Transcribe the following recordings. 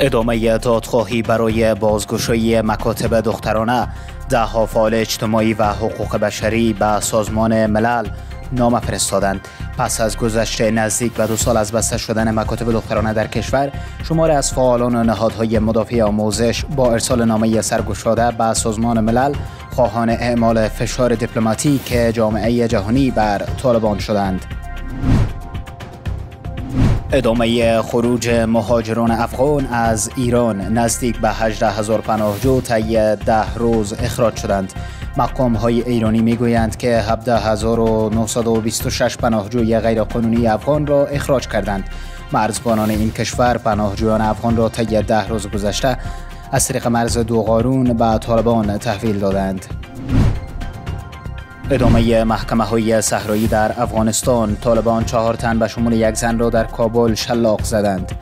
ادامه دادخواهی برای بازگشایی مکاتب دخترانه ده ها فعال اجتماعی و حقوق بشری به سازمان ملل نامه فرستادند. پس از گذشت نزدیک به دو سال از بسته شدن مکاتب دخترانه در کشور شمار از فعالان و نهادهای مدافع آموزش با ارسال نامه سرگشاده به سازمان ملل خواهان اعمال فشار دیپلماتیک جامعه جهانی بر طالبان شدند. ادامه خروج مهاجران افغان از ایران نزدیک به 18 هزار پناهجو طی ده روز اخراج شدند. مقام های ایرانی می گویند که 17926 پناهجوی غیرقانونی افغان را اخراج کردند. مرزبانان این کشور پناهجویان افغان را طی ده روز گذشته از طریق مرز دو قارون به طالبان تحویل دادند. ادامه محکمه های صحرایی در افغانستان. طالبان چهار تن به شمول یک زن را در کابل شلاق زدند.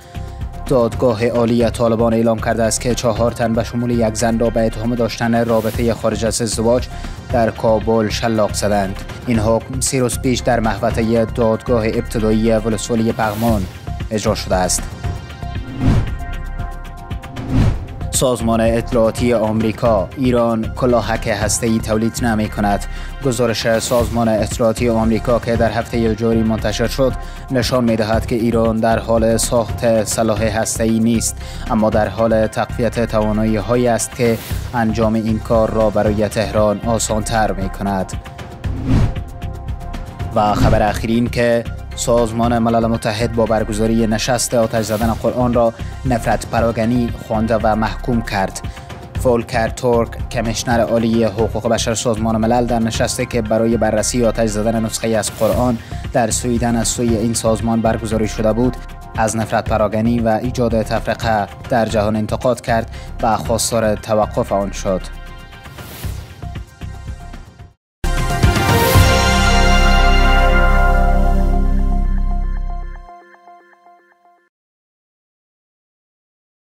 دادگاه عالی طالبان اعلام کرده است که چهار تن به شمول یک زن را به اتهام داشتن رابطه خارج از ازدواج در کابل شلاق زدند. این حکم سی روز پیش در محوطه دادگاه ابتدایی ولسوالی پغمان اجرا شده است. سازمان اطلاعاتی آمریکا. ایران کلاهک هسته‌ای تولید نمی کند. گزارش سازمان اطلاعاتی آمریکا که در هفته جاری منتشر شد نشان می دهد که ایران در حال ساخت سلاح هسته‌ای نیست. اما در حال تقویت توانایی هایی است که انجام این کار را برای تهران آسان تر می کند. و خبر اخیرین که سازمان ملل متحد با برگزاری نشست آتش زدن قرآن را نفرت پراگنی خوانده و محکوم کرد. فولکر تورک کمیشنر عالی حقوق بشر سازمان ملل در نشسته که برای بررسی آتش زدن نسخه از قرآن در سویدن از سوی این سازمان برگزاری شده بود از نفرت پراگنی و ایجاد تفرقه در جهان انتقاد کرد و خواستار توقف آن شد.